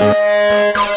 Música